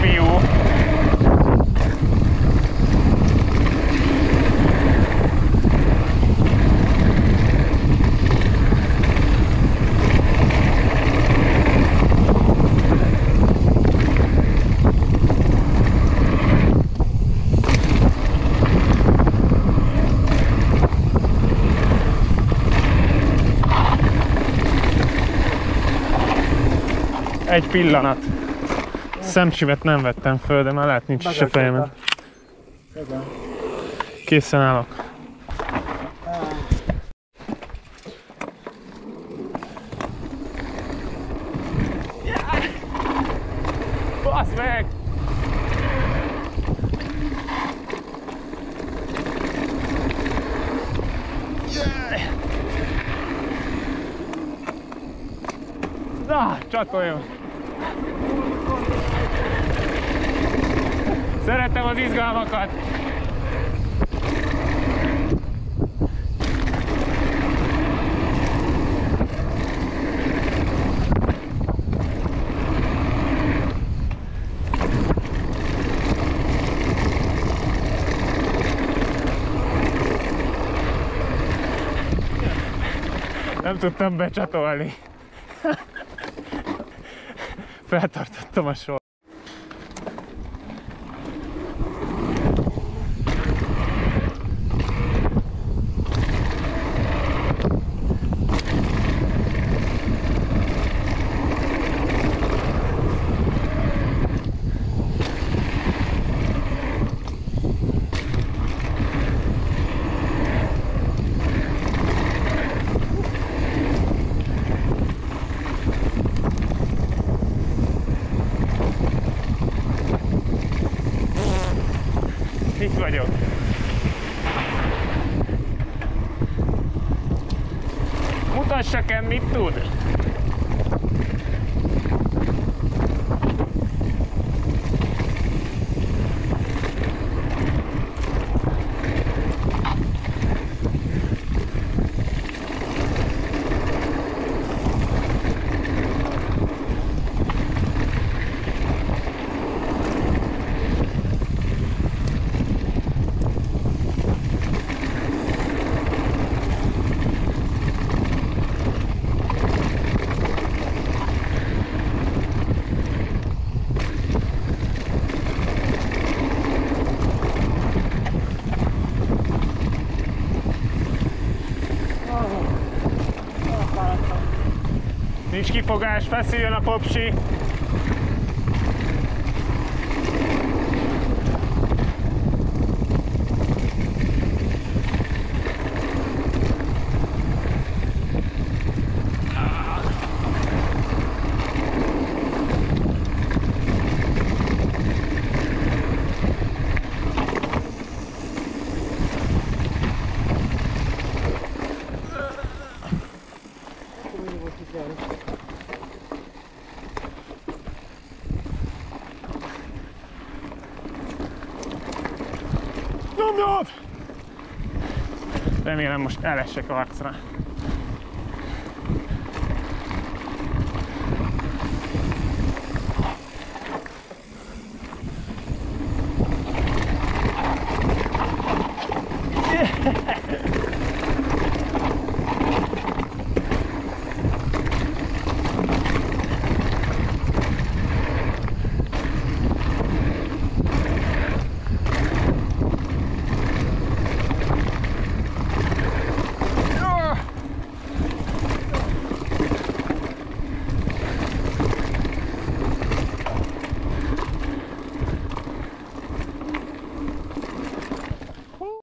kisfiú. Egy pillanat. Szemcsimet nem vettem föl, de már lehet nincs is a fejemen. Készen állok. Basz meg! Na, csatoljon! Szeretem az izgalmakat! Nem tudtam becsatolni. Feltartottam a sor. Itt vagyok. Mutassa el, mit tud. Nincs kifogás, feszüljön a popsi. Nyomjad! Remélem most elesek arcra.